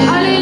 Hallelujah.